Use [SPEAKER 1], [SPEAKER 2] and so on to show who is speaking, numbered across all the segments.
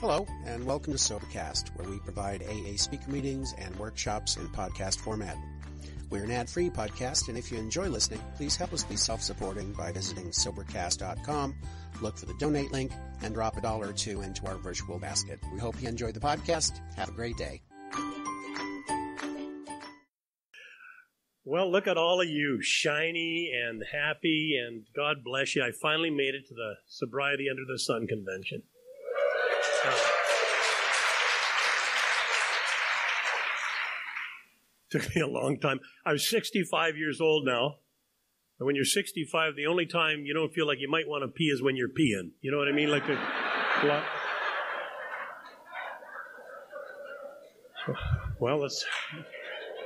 [SPEAKER 1] Hello, and welcome to Sobercast, where we provide AA speaker meetings and workshops in podcast format. We're an ad-free podcast, and if you enjoy listening, please help us be self-supporting by visiting Sobercast.com, look for the donate link, and drop a dollar or two into our virtual basket. We hope you enjoy the podcast. Have a great day.
[SPEAKER 2] Well, look at all of you, shiny and happy, and God bless you. I finally made it to the Sobriety Under the Sun convention. Took me a long time. I'm 65 years old now. And when you're 65, the only time you don't feel like you might want to pee is when you're peeing. You know what I mean? Like a, well, let's.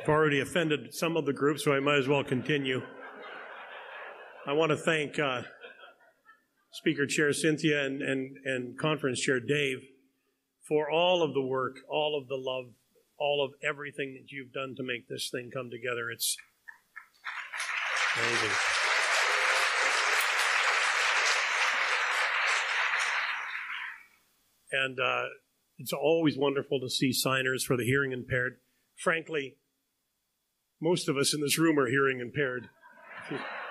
[SPEAKER 2] I've already offended some of the groups, so I might as well continue. I want to thank uh, Speaker Chair Cynthia and, and, and Conference Chair Dave for all of the work, all of the love, all of everything that you've done to make this thing come together. It's amazing. And uh, it's always wonderful to see signers for the hearing impaired. Frankly, most of us in this room are hearing impaired.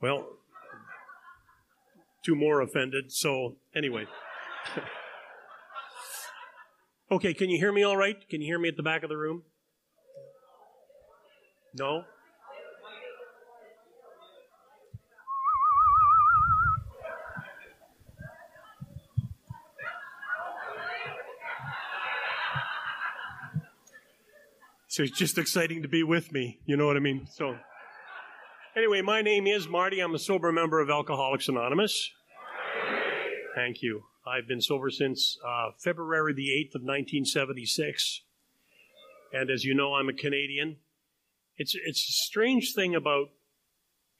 [SPEAKER 2] Well, two more offended. So, anyway. okay, can you hear me all right? Can you hear me at the back of the room? No? So it's just exciting to be with me. You know what I mean? So. Anyway, my name is Marty. I'm a sober member of Alcoholics Anonymous. Thank you. I've been sober since uh, February the 8th of 1976. And as you know, I'm a Canadian. It's, it's a strange thing about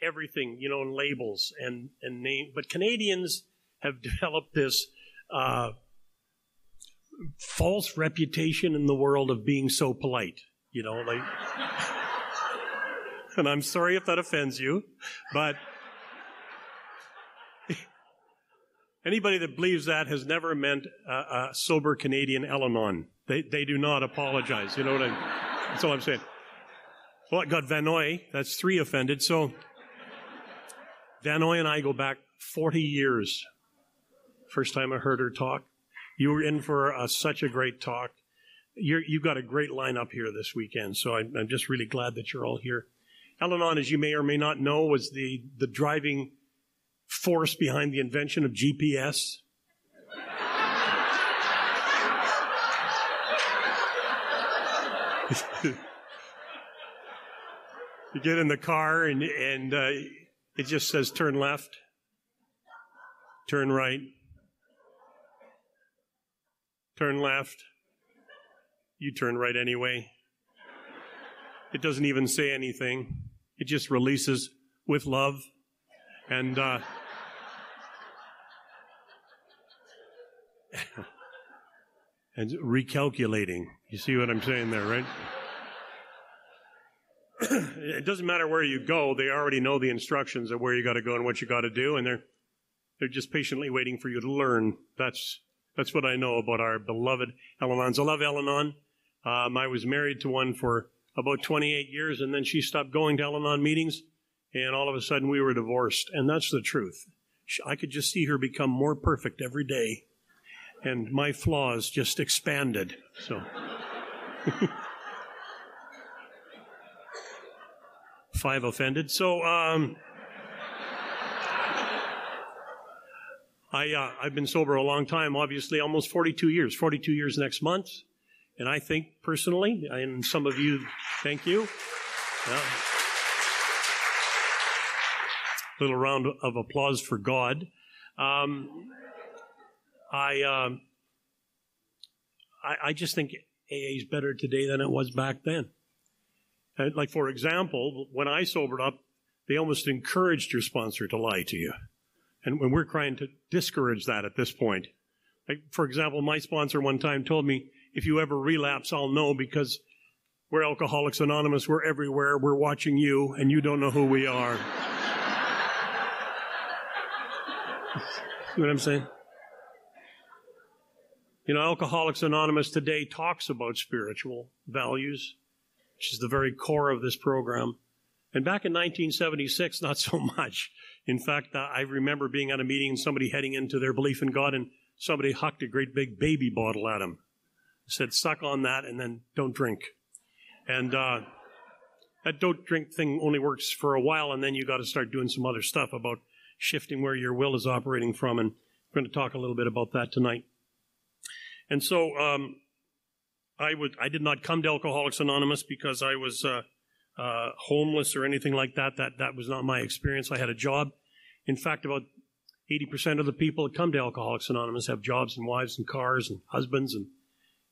[SPEAKER 2] everything, you know, and labels and, and name, but Canadians have developed this, uh, false reputation in the world of being so polite. You know, like, and I'm sorry if that offends you, but anybody that believes that has never meant a, a sober Canadian Al-Anon. They, they do not apologize. You know what I mean? That's all I'm saying. Well, I got Vanoy. That's three offended. So Vanoy and I go back 40 years. First time I heard her talk. You were in for a, such a great talk. you have got a great lineup here this weekend. So I'm, I'm just really glad that you're all here. Al-Anon, as you may or may not know, was the, the driving force behind the invention of GPS. you get in the car and, and uh, it just says turn left, turn right, turn left. You turn right anyway. It doesn't even say anything. It just releases with love. And, uh, and recalculating. You see what I'm saying there, right? it doesn't matter where you go. They already know the instructions of where you got to go and what you got to do, and they're they're just patiently waiting for you to learn. That's that's what I know about our beloved Al-Anons. I love Al-Anon. Um, I was married to one for about 28 years, and then she stopped going to Al Anon meetings, and all of a sudden we were divorced. And that's the truth. I could just see her become more perfect every day, and my flaws just expanded. So. Five offended. So, um, I, uh, I've been sober a long time, obviously, almost 42 years, 42 years next month. And I think personally, and some of you, thank you. Yeah. Little round of applause for God. Um, I, uh, I, I just think AA is better today than it was back then. And like for example, when I sobered up, they almost encouraged your sponsor to lie to you, and when we're trying to discourage that at this point. Like for example, my sponsor one time told me, if you ever relapse, I'll know because we're Alcoholics Anonymous. We're everywhere. We're watching you, and you don't know who we are. See what I'm saying? You know, Alcoholics Anonymous today talks about spiritual values, which is the very core of this program. And back in 1976, not so much. In fact, uh, I remember being at a meeting and somebody heading into their belief in God and somebody hucked a great big baby bottle at him. Said, suck on that and then don't drink. And, uh, that don't drink thing only works for a while and then you got to start doing some other stuff about shifting where your will is operating from. And we're going to talk a little bit about that tonight. And so, um, I would, I did not come to Alcoholics Anonymous because I was, uh, uh, homeless or anything like that. That that was not my experience. I had a job. In fact, about 80% of the people that come to Alcoholics Anonymous have jobs and wives and cars and husbands and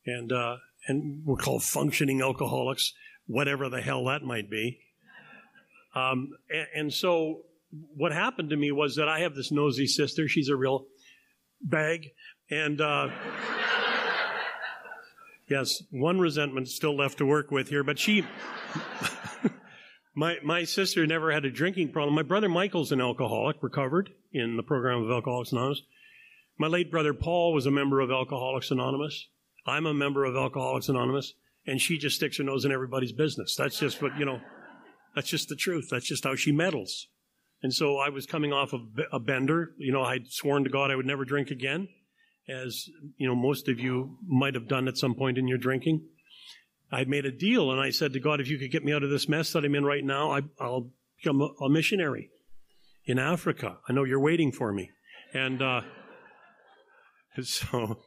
[SPEAKER 2] and uh, and we're called functioning alcoholics, whatever the hell that might be. Um, and, and so what happened to me was that I have this nosy sister. She's a real bag, and. Uh, Yes, one resentment still left to work with here, but she, my, my sister never had a drinking problem. My brother Michael's an alcoholic, recovered in the program of Alcoholics Anonymous. My late brother Paul was a member of Alcoholics Anonymous. I'm a member of Alcoholics Anonymous, and she just sticks her nose in everybody's business. That's just what, you know, that's just the truth. That's just how she meddles. And so I was coming off of a bender. You know, I'd sworn to God I would never drink again, as, you know, most of you might have done at some point in your drinking. I made a deal and I said to God, if you could get me out of this mess that I'm in right now, I, will become a, a, missionary in Africa. I know you're waiting for me. And uh, so,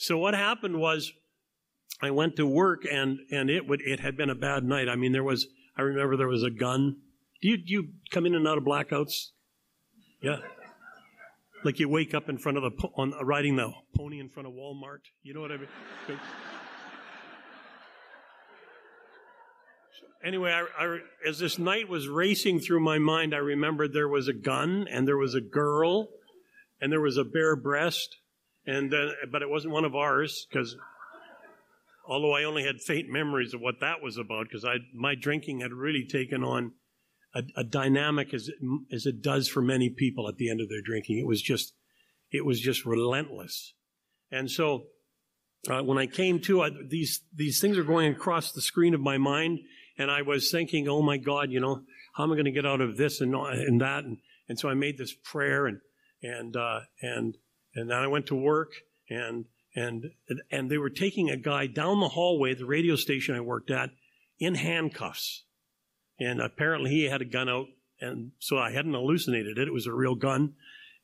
[SPEAKER 2] so what happened was I went to work and, and it would, it had been a bad night. I mean, there was, I remember there was a gun. Do you, do you come in and out of blackouts? Yeah. Like you wake up in front of the, on, riding the pony in front of Walmart. You know what I mean? anyway, I, I, as this night was racing through my mind, I remembered there was a gun and there was a girl and there was a bare breast, and then, but it wasn't one of ours because although I only had faint memories of what that was about because I my drinking had really taken on a, a dynamic as it, as it does for many people at the end of their drinking. It was just it was just relentless, and so. Uh, when I came to, I, these these things are going across the screen of my mind, and I was thinking, oh my God, you know, how am I going to get out of this and, and that? And, and so I made this prayer and, and, uh, and, and then I went to work and, and, and they were taking a guy down the hallway at the radio station I worked at in handcuffs. And apparently he had a gun out. And so I hadn't hallucinated it. It was a real gun.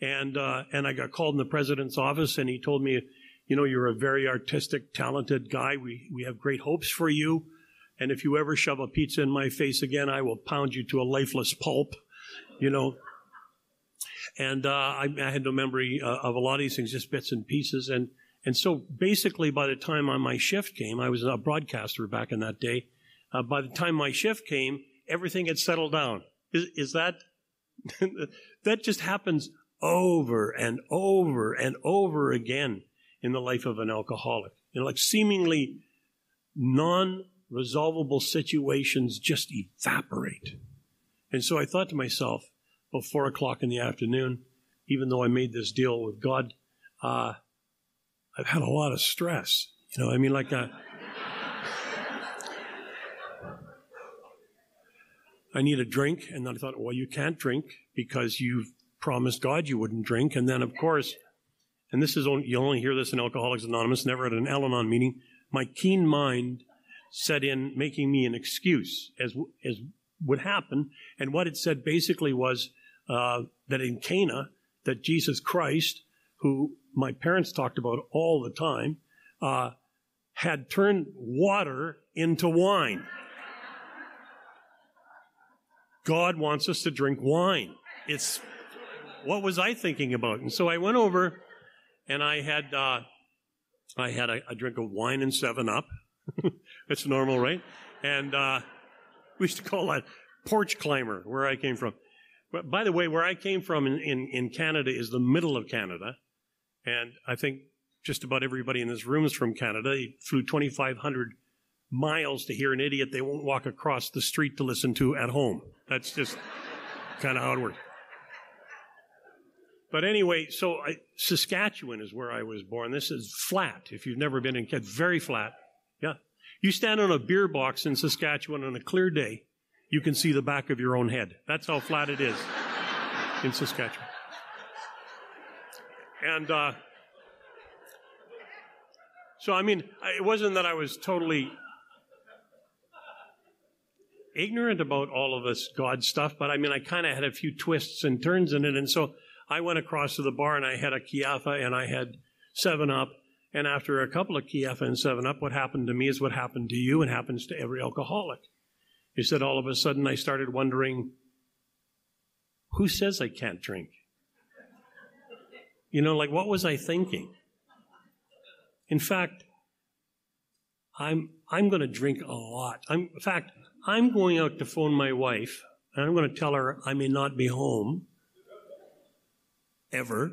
[SPEAKER 2] And, uh, and I got called in the president's office and he told me, you know, you're a very artistic, talented guy. We, we have great hopes for you. And if you ever shove a pizza in my face again, I will pound you to a lifeless pulp, you know. And uh, I, I, had no memory uh, of a lot of these things, just bits and pieces. And and so basically, by the time my shift came, I was a broadcaster back in that day. Uh, by the time my shift came, everything had settled down. Is, is that that just happens over and over and over again in the life of an alcoholic? You know, like seemingly non resolvable situations just evaporate. And so I thought to myself, about four o'clock in the afternoon, even though I made this deal with God, uh, I've had a lot of stress. You know, I mean, like, uh, I need a drink. And then I thought, well, you can't drink because you've promised God you wouldn't drink. And then, of course, and this is only, you only hear this in Alcoholics Anonymous, never at an Al Anon meeting. My keen mind set in making me an excuse, as, as would happen. And what it said basically was uh, that in Cana, that Jesus Christ, who my parents talked about all the time, uh, had turned water into wine. God wants us to drink wine. It's what was I thinking about? And so I went over and I had uh, I had a, a drink of wine and Seven Up. That's normal, right? And uh, we used to call that porch climber where I came from. But by the way, where I came from in, in, in Canada is the middle of Canada. And I think just about everybody in this room is from Canada. They flew 2,500 miles to hear an idiot they won't walk across the street to listen to at home. That's just kind of how it works. But anyway, so I, Saskatchewan is where I was born. This is flat. If you've never been in, it's very flat. Yeah. You stand on a beer box in Saskatchewan on a clear day, you can see the back of your own head. That's how flat it is in Saskatchewan. And uh, so, I mean, it wasn't that I was totally ignorant about all of this God stuff, but I mean, I kind of had a few twists and turns in it. And so I went across to the bar and I had a Kiafa and I had 7 Up. And after a couple of Kiafa and 7 Up, what happened to me is what happened to you and happens to every alcoholic. He said, all of a sudden I started wondering, who says I can't drink? You know, like what was I thinking? In fact, I'm I'm going to drink a lot. I'm, in fact, I'm going out to phone my wife, and I'm going to tell her I may not be home ever.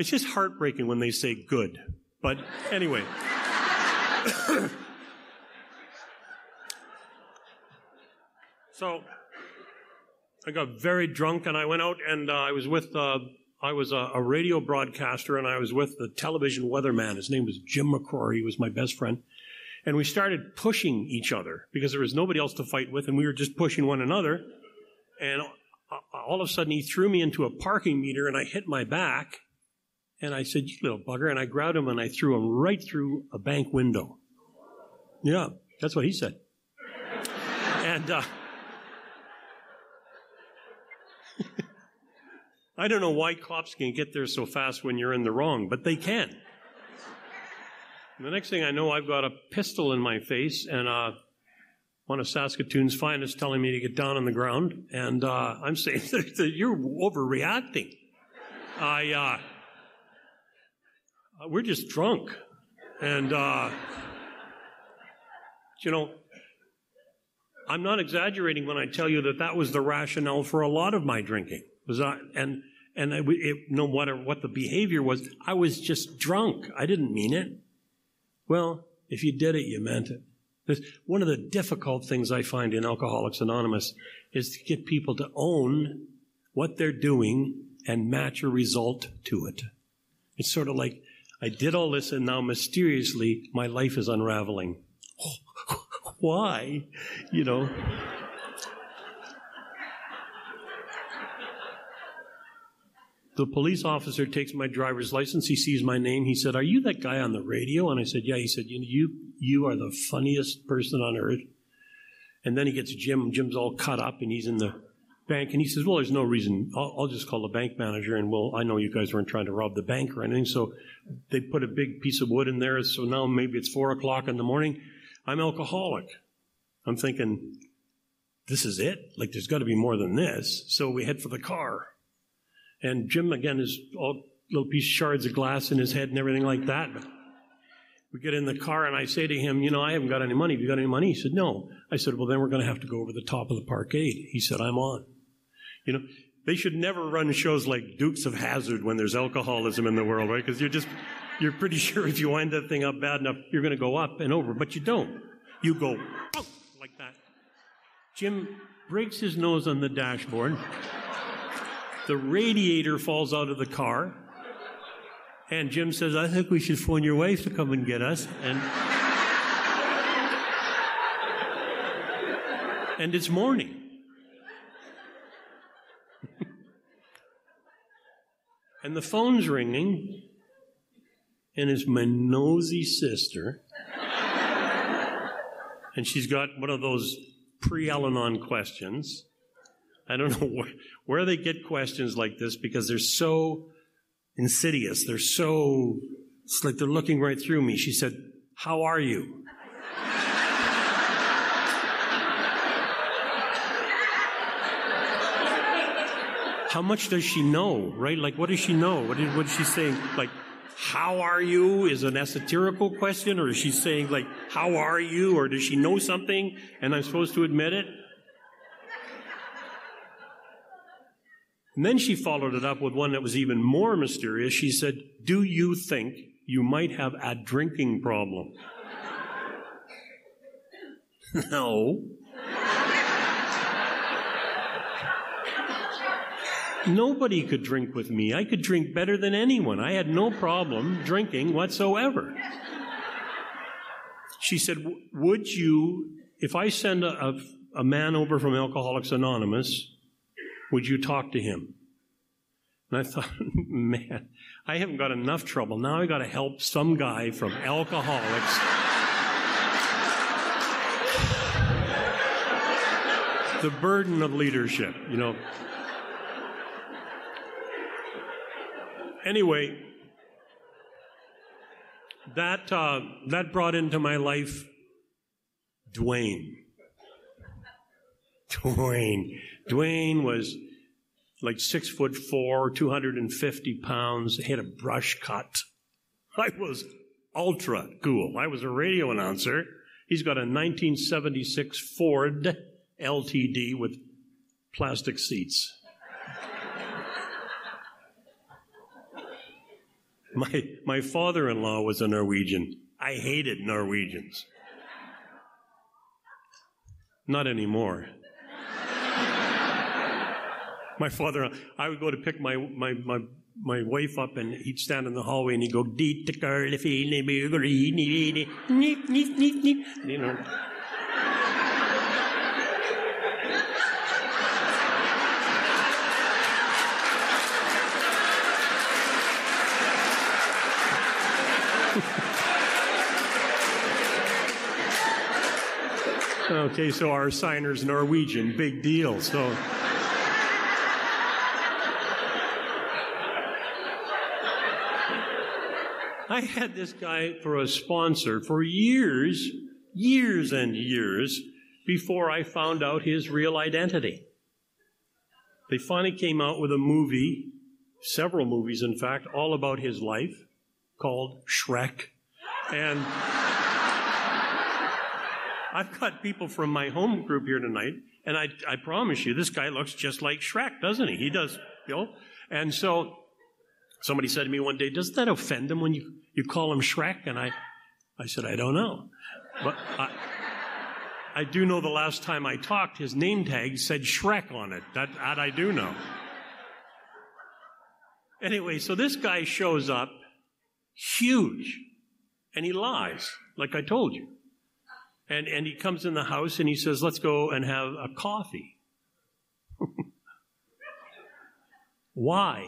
[SPEAKER 2] It's just heartbreaking when they say good. But anyway. so I got very drunk and I went out and uh, I was with, uh, I was a, a, radio broadcaster and I was with the television weatherman. His name was Jim McCrory. He was my best friend. And we started pushing each other because there was nobody else to fight with and we were just pushing one another. And all of a sudden he threw me into a parking meter and I hit my back. And I said, you little bugger. And I grabbed him and I threw him right through a bank window. Yeah, that's what he said. and, uh, I don't know why cops can get there so fast when you're in the wrong, but they can. And the next thing I know, I've got a pistol in my face and uh, one of Saskatoon's finest telling me to get down on the ground. And uh, I'm saying, you're overreacting. I, uh, we're just drunk. And, uh, you know, I'm not exaggerating when I tell you that that was the rationale for a lot of my drinking. Was I, and and it, no matter what the behavior was, I was just drunk. I didn't mean it. Well, if you did it, you meant it. This, one of the difficult things I find in Alcoholics Anonymous is to get people to own what they're doing and match a result to it. It's sort of like, I did all this and now mysteriously my life is unraveling. Why? You know. The police officer takes my driver's license. He sees my name. He said, "Are you that guy on the radio?" And I said, "Yeah." He said, "You you you are the funniest person on earth." And then he gets Jim. Jim's all cut up, and he's in the bank. And he says, "Well, there's no reason. I'll, I'll just call the bank manager, and well, I know you guys weren't trying to rob the bank or anything." So they put a big piece of wood in there. So now maybe it's four o'clock in the morning. I'm alcoholic. I'm thinking, this is it. Like there's got to be more than this. So we head for the car. And Jim, again, is all little piece shards of glass in his head and everything like that. We get in the car and I say to him, you know, I haven't got any money. Have you got any money? He said, no. I said, well, then we're going to have to go over the top of the parkade. He said, I'm on. You know, they should never run shows like Dukes of Hazzard when there's alcoholism in the world, right? Because you're just, you're pretty sure if you wind that thing up bad enough, you're going to go up and over, but you don't. You go like that. Jim breaks his nose on the dashboard. The radiator falls out of the car. And Jim says, I think we should phone your wife to come and get us. And, and it's morning. And the phone's ringing, and it's my nosy sister. and she's got one of those pre Al-Anon questions. I don't know where, where they get questions like this because they're so insidious. They're so, it's like they're looking right through me. She said, How are you? How much does she know, right? Like, what does she know? What is, what is she saying? Like, how are you is an esoterical question, or is she saying, like, how are you? Or does she know something and I'm supposed to admit it? And then she followed it up with one that was even more mysterious. She said, Do you think you might have a drinking problem? no. Nobody could drink with me. I could drink better than anyone. I had no problem drinking whatsoever. She said, Would you, if I send a, a, a man over from Alcoholics Anonymous, would you talk to him? And I thought, man, I haven't got enough trouble. Now I got to help some guy from Alcoholics. the burden of leadership, you know. Anyway, that uh, that brought into my life Dwayne. Dwayne. Dwayne was like six foot four, 250 pounds, had a brush cut. I was ultra cool. I was a radio announcer. He's got a 1976 Ford LTD with plastic seats. My, my father in law was a Norwegian. I hated Norwegians. Not anymore. my father, I would go to pick my, my, my, my wife up and he'd stand in the hallway and he'd go, you know. Okay, so our signer's Norwegian, big deal. So. I had this guy for a sponsor for years, years and years before I found out his real identity. They finally came out with a movie, several movies in fact, all about his life called Shrek. And I've got people from my home group here tonight, and I, I promise you, this guy looks just like Shrek, doesn't he? He does, know? And so somebody said to me one day, doesn't that offend him when you, you call him Shrek? And I, I said, I don't know. But I, I do know the last time I talked, his name tag said Shrek on it. That, that I do know. Anyway, so this guy shows up, huge, and he lies, like I told you. And, and he comes in the house and he says, Let's go and have a coffee. Why?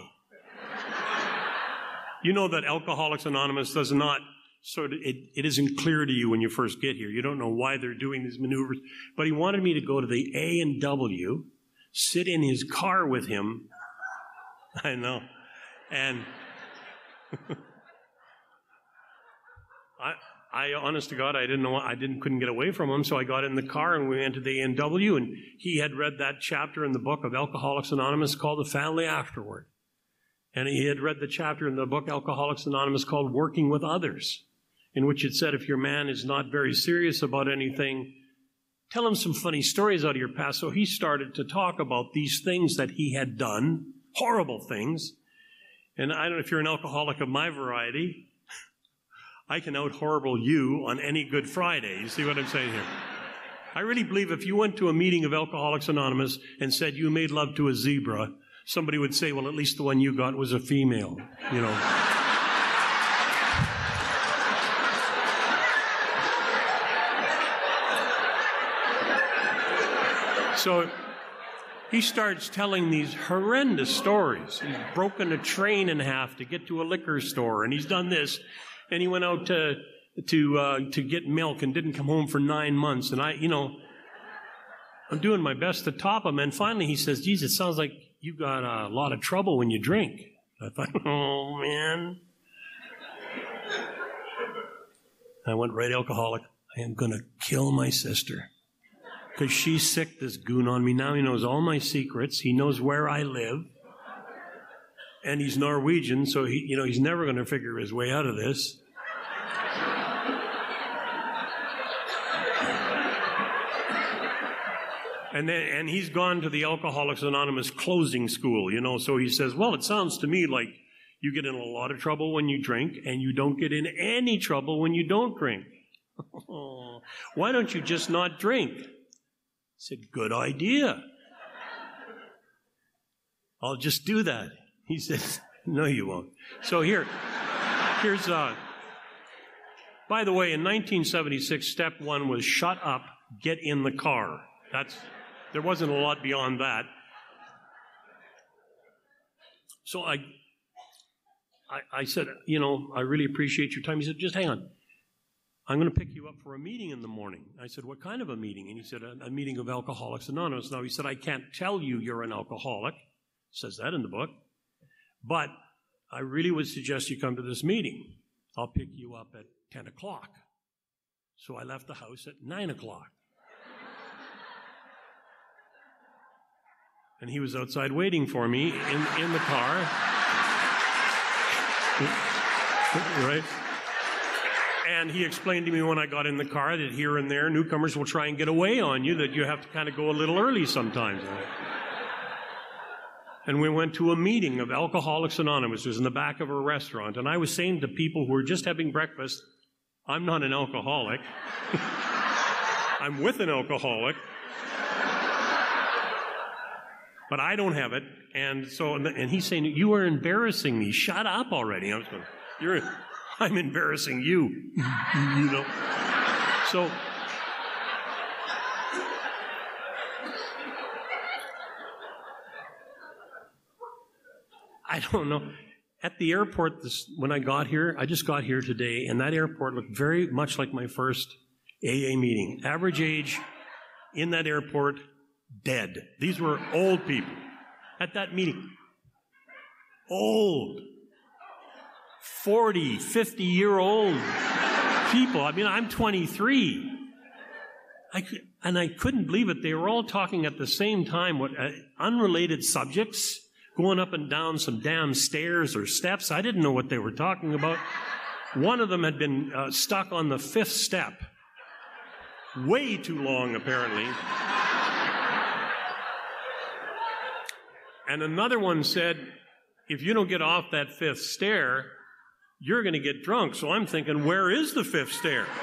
[SPEAKER 2] you know that Alcoholics Anonymous does not sort of, it, it isn't clear to you when you first get here. You don't know why they're doing these maneuvers. But he wanted me to go to the A and W, sit in his car with him. I know. And I, honest to God, I didn't know, I didn't, couldn't get away from him, so I got in the car and we went to the A&W, and he had read that chapter in the book of Alcoholics Anonymous called The Family Afterward. And he had read the chapter in the book Alcoholics Anonymous called Working with Others, in which it said if your man is not very serious about anything, tell him some funny stories out of your past. So he started to talk about these things that he had done, horrible things. And I don't know if you're an alcoholic of my variety, I can out horrible you on any Good Friday. You see what I'm saying here? I really believe if you went to a meeting of Alcoholics Anonymous and said you made love to a zebra, somebody would say, well, at least the one you got was a female, you know. so he starts telling these horrendous stories. He's broken a train in half to get to a liquor store, and he's done this and he went out to to uh, to get milk and didn't come home for nine months. And I, you know, I'm doing my best to top him. And finally, he says, "Jesus, sounds like you've got a lot of trouble when you drink." I thought, "Oh man." I went right alcoholic. I am going to kill my sister because she's sick. This goon on me now. He knows all my secrets. He knows where I live and he's Norwegian, so he, you know, he's never going to figure his way out of this. And then, and he's gone to the Alcoholics Anonymous closing school, you know, so he says, well, it sounds to me like you get in a lot of trouble when you drink, and you don't get in any trouble when you don't drink. Why don't you just not drink? I said, good idea. I'll just do that. He says, No, you won't. So here, here's, uh, by the way, in 1976, step one was shut up, get in the car. That's, there wasn't a lot beyond that. So I, I, I said, you know, I really appreciate your time. He said, just hang on. I'm going to pick you up for a meeting in the morning. I said, What kind of a meeting? And he said, A, a meeting of Alcoholics Anonymous. Now, he said, I can't tell you you're an alcoholic. says that in the book. But I really would suggest you come to this meeting. I'll pick you up at 10 o'clock. So I left the house at 9 o'clock. And he was outside waiting for me in, in the car. right? And he explained to me when I got in the car that here and there newcomers will try and get away on you, that you have to kind of go a little early sometimes. And we went to a meeting of Alcoholics Anonymous. It was in the back of a restaurant. And I was saying to people who were just having breakfast, I'm not an alcoholic. I'm with an alcoholic. But I don't have it. And so, and he's saying, You are embarrassing me. Shut up already. I was going, You're, I'm embarrassing you. you know? So, I don't know. At the airport, this, when I got here, I just got here today, and that airport looked very much like my first AA meeting. Average age in that airport, dead. These were old people at that meeting. Old. 40, 50 year old people. I mean, I'm 23. I and I couldn't believe it. They were all talking at the same time, what uh, unrelated subjects, going up and down some damn stairs or steps. I didn't know what they were talking about. One of them had been uh, stuck on the fifth step, way too long, apparently. And another one said, if you don't get off that fifth stair, you're going to get drunk. So I'm thinking, where is the fifth stair?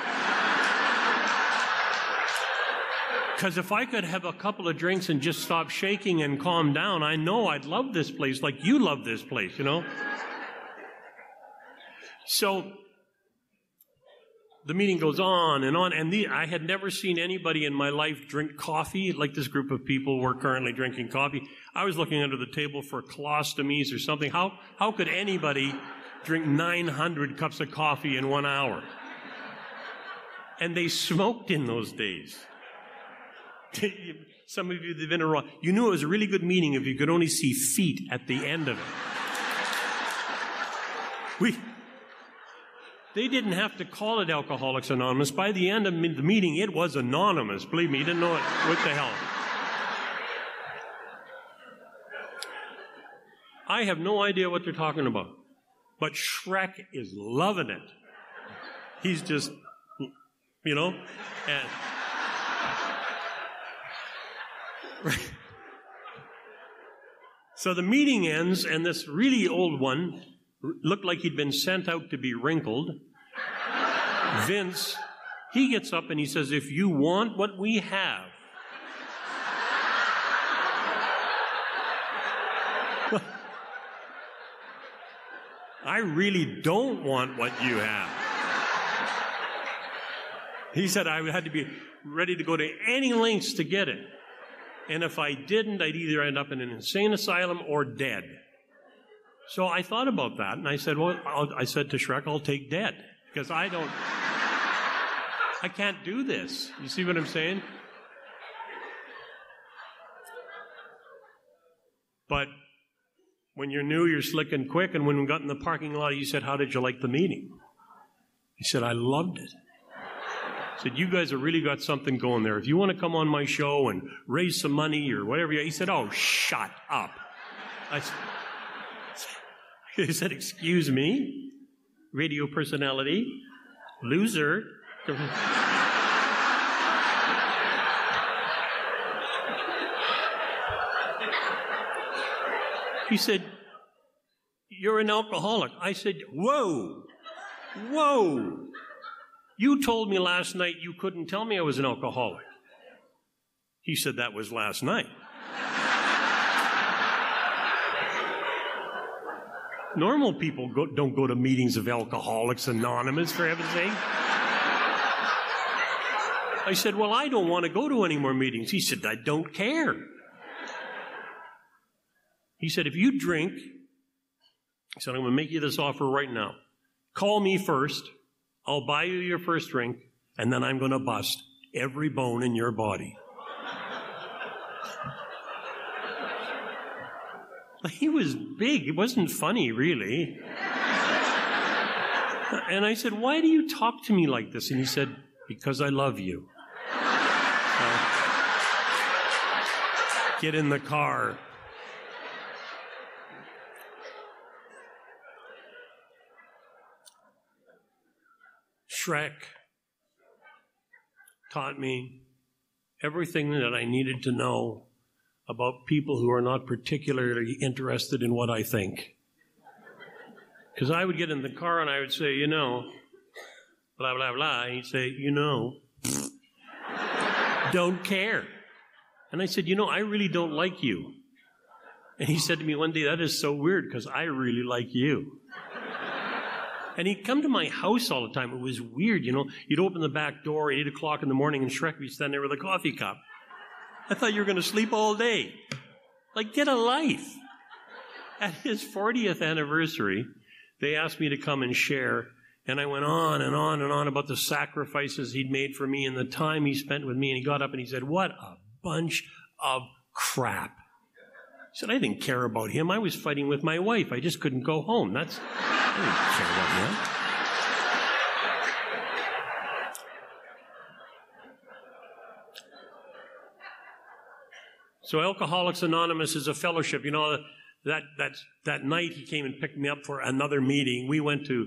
[SPEAKER 2] Because if I could have a couple of drinks and just stop shaking and calm down, I know I'd love this place like you love this place, you know? So the meeting goes on and on, and the, I had never seen anybody in my life drink coffee like this group of people were currently drinking coffee. I was looking under the table for colostomies or something. How, how could anybody drink 900 cups of coffee in one hour. And they smoked in those days. Some of you that have been around, you knew it was a really good meeting if you could only see feet at the end of it. We, they didn't have to call it Alcoholics Anonymous. By the end of the meeting, it was anonymous. Believe me, you didn't know it. What the hell? I have no idea what they're talking about. But Shrek is loving it. He's just, you know, and, So the meeting ends, and this really old one looked like he'd been sent out to be wrinkled. Vince, he gets up and he says, If you want what we have, I really don't want what you have. He said I had to be ready to go to any lengths to get it. And if I didn't, I'd either end up in an insane asylum or dead. So I thought about that and I said, well, I'll, I said to Shrek, I'll take dead because I don't, I can't do this. You see what I'm saying? But when you're new, you're slick and quick. And when we got in the parking lot, you said, How did you like the meeting? He said, I loved it. I said, You guys have really got something going there. If you want to come on my show and raise some money or whatever, he said, Oh, shut up. I said, he said, Excuse me, radio personality, loser. He said, You're an alcoholic. I said, Whoa, whoa. You told me last night you couldn't tell me I was an alcoholic. He said, That was last night. Normal people go, don't go to meetings of Alcoholics Anonymous, for heaven's sake. I said, Well, I don't want to go to any more meetings. He said, I don't care. He said, If you drink, he said, I'm going to make you this offer right now. Call me first. I'll buy you your first drink, and then I'm going to bust every bone in your body. He was big. It wasn't funny, really. And I said, Why do you talk to me like this? And he said, Because I love you. get in the car. Shrek taught me everything that I needed to know about people who are not particularly interested in what I think. Because I would get in the car and I would say, you know, blah, blah, blah. And he'd say, you know, don't care. And I said, you know, I really don't like you. And he said to me one day, that is so weird because I really like you. And he'd come to my house all the time. It was weird, you know. You'd open the back door at 8 o'clock in the morning and Shrek would be standing there with a coffee cup. I thought you were going to sleep all day. Like, get a life. At his 40th anniversary, they asked me to come and share. And I went on and on and on about the sacrifices he'd made for me and the time he spent with me. And he got up and he said, What a bunch of crap. He said, I didn't care about him. I was fighting with my wife. I just couldn't go home. That's, I didn't care about him. So Alcoholics Anonymous is a fellowship. You know, that, that, that night he came and picked me up for another meeting. We went to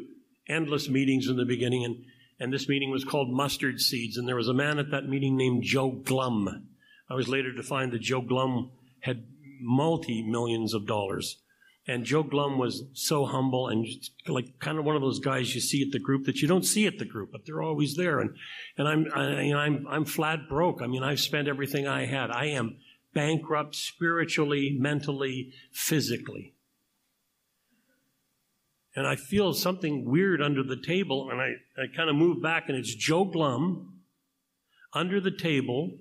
[SPEAKER 2] endless meetings in the beginning, and, and this meeting was called Mustard Seeds. And there was a man at that meeting named Joe Glum. I was later to find that Joe Glum had multi millions of dollars. And Joe Glum was so humble and like kind of one of those guys you see at the group that you don't see at the group, but they're always there. And and I'm I, you know, I'm I'm flat broke. I mean, I've spent everything I had. I am bankrupt spiritually, mentally, physically. And I feel something weird under the table, and I, I kind of move back, and it's Joe Glum under the table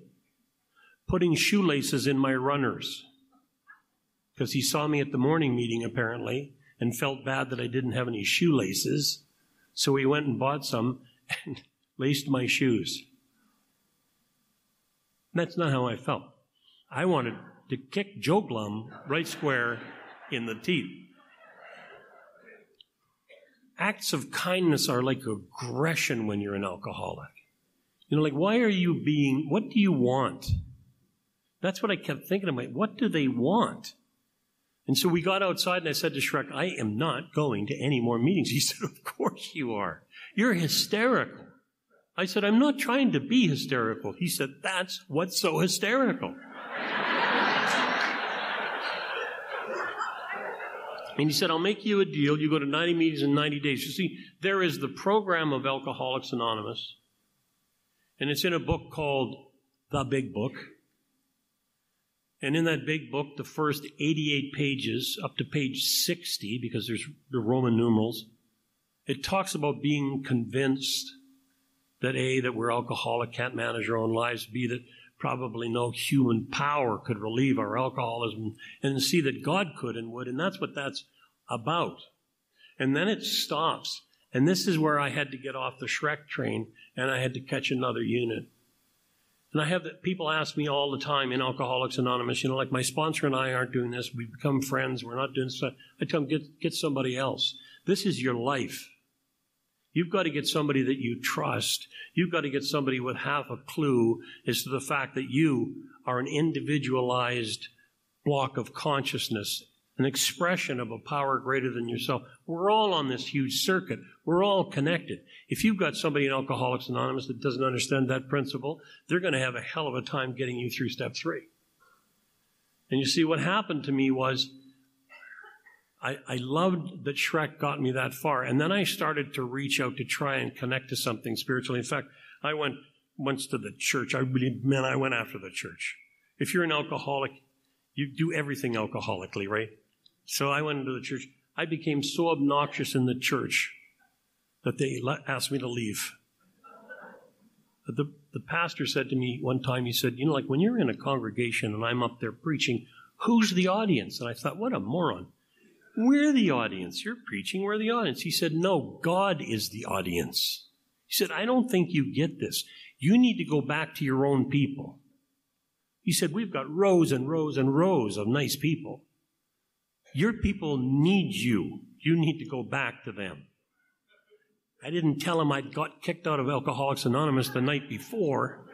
[SPEAKER 2] putting shoelaces in my runners. Because he saw me at the morning meeting, apparently, and felt bad that I didn't have any shoelaces. So he went and bought some and laced my shoes. That's not how I felt. I wanted to kick Joe Glum right square in the teeth. Acts of kindness are like aggression when you're an alcoholic. You know, like, why are you being, what do you want? That's what I kept thinking of. What do they want? And so we got outside and I said to Shrek, I am not going to any more meetings. He said, Of course you are. You're hysterical. I said, I'm not trying to be hysterical. He said, That's what's so hysterical. And he said, I'll make you a deal. You go to 90 meetings in 90 days. You see, there is the program of Alcoholics Anonymous, and it's in a book called The Big Book. And in that big book, the first 88 pages, up to page 60, because there's the Roman numerals, it talks about being convinced that A, that we're alcoholic, can't manage our own lives, B, that probably no human power could relieve our alcoholism and see that God could and would. And that's what that's about. And then it stops. And this is where I had to get off the Shrek train and I had to catch another unit. And I have that people ask me all the time in Alcoholics Anonymous, you know, like my sponsor and I aren't doing this. We've become friends. We're not doing this. I tell them, get, get somebody else. This is your life. You've got to get somebody that you trust. You've got to get somebody with half a clue as to the fact that you are an individualized block of consciousness, an expression of a power greater than yourself. We're all on this huge circuit. We're all connected. If you've got somebody in Alcoholics Anonymous that doesn't understand that principle, they're going to have a hell of a time getting you through step three. And you see, what happened to me was I, I loved that Shrek got me that far. And then I started to reach out to try and connect to something spiritually. In fact, I went once to the church. I really, man, I went after the church. If you're an alcoholic, you do everything alcoholically, right? So I went into the church. I became so obnoxious in the church that they asked me to leave. The, the pastor said to me one time, he said, You know, like when you're in a congregation and I'm up there preaching, who's the audience? And I thought, What a moron. We're the audience. You're preaching, we're the audience. He said, No, God is the audience. He said, I don't think you get this. You need to go back to your own people. He said, We've got rows and rows and rows of nice people. Your people need you. You need to go back to them. I didn't tell him I'd got kicked out of Alcoholics Anonymous the night before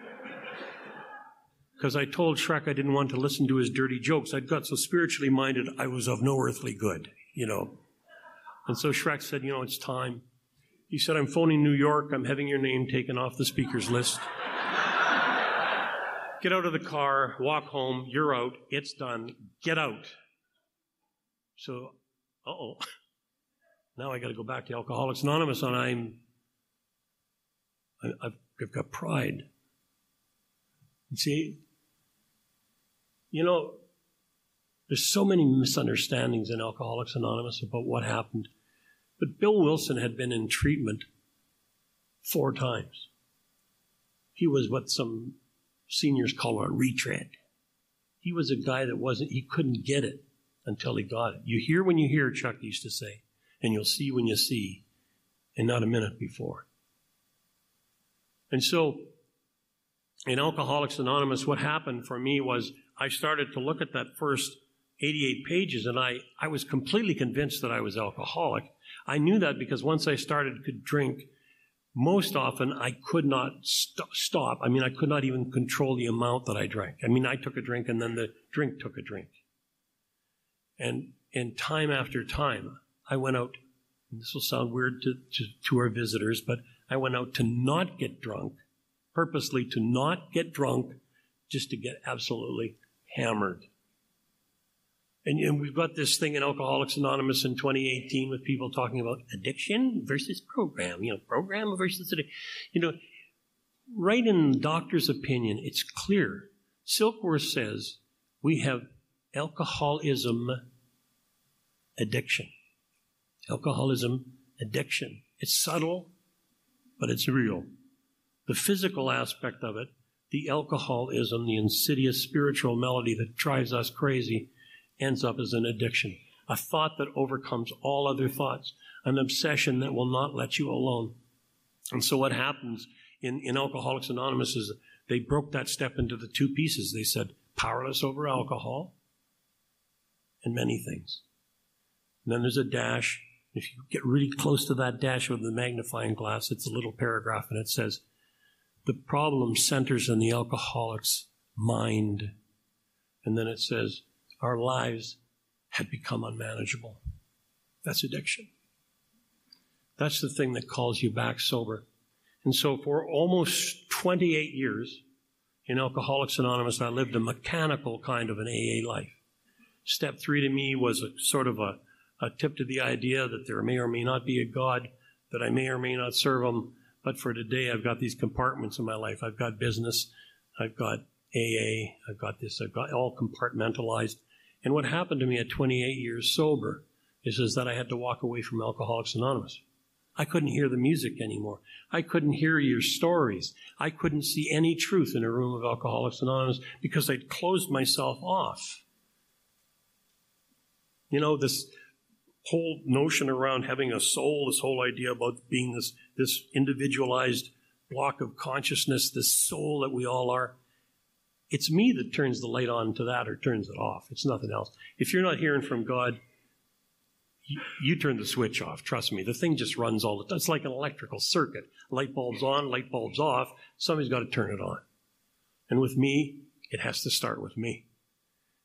[SPEAKER 2] because I told Shrek I didn't want to listen to his dirty jokes. I'd got so spiritually minded, I was of no earthly good, you know. And so Shrek said, You know, it's time. He said, I'm phoning New York. I'm having your name taken off the speaker's list. Get out of the car, walk home. You're out. It's done. Get out. So, uh oh. Now I got to go back to Alcoholics Anonymous, and I'm, I've, I've got pride. You see, you know, there's so many misunderstandings in Alcoholics Anonymous about what happened. But Bill Wilson had been in treatment four times. He was what some seniors call a retread. He was a guy that wasn't, he couldn't get it until he got it. You hear when you hear, Chuck used to say, and you'll see when you see, and not a minute before. And so, in Alcoholics Anonymous, what happened for me was I started to look at that first 88 pages and I, I was completely convinced that I was alcoholic. I knew that because once I started to drink, most often I could not st- stop. I mean, I could not even control the amount that I drank. I mean, I took a drink and then the drink took a drink. And, and time after time, I went out, this will sound weird to, to, to our visitors, but I went out to not get drunk, purposely to not get drunk, just to get absolutely hammered. And, and, we've got this thing in Alcoholics Anonymous in 2018 with people talking about addiction versus program, you know, program versus addiction. You know, right in the doctor's opinion, it's clear. Silkworth says we have alcoholism addiction. Alcoholism addiction. It's subtle, but it's real. The physical aspect of it, the alcoholism, the insidious spiritual melody that drives us crazy, ends up as an addiction. A thought that overcomes all other thoughts, an obsession that will not let you alone. And so what happens in, in Alcoholics Anonymous is they broke that step into the two pieces. They said, powerless over alcohol and many things. And then there's a dash. If you get really close to that dash with the magnifying glass, it's a little paragraph and it says, the problem centers in the alcoholic's mind. And then it says, our lives had become unmanageable. That's addiction. That's the thing that calls you back sober. And so for almost 28 years in Alcoholics Anonymous, I lived a mechanical kind of an AA life. Step three to me was a sort of a, a tip to the idea that there may or may not be a God, that I may or may not serve him. But for today, I've got these compartments in my life. I've got business, I've got AA, I've got this, I've got all compartmentalized. And what happened to me at 28 years sober is, is that I had to walk away from Alcoholics Anonymous. I couldn't hear the music anymore. I couldn't hear your stories. I couldn't see any truth in a room of Alcoholics Anonymous because I'd closed myself off. You know, this whole notion around having a soul, this whole idea about being this, this individualized block of consciousness, this soul that we all are, it's me that turns the light on to that or turns it off. It's nothing else. If you're not hearing from God, you, you turn the switch off. Trust me. The thing just runs all the time. It's like an electrical circuit. Light bulbs on, light bulbs off. Somebody's got to turn it on. And with me, it has to start with me.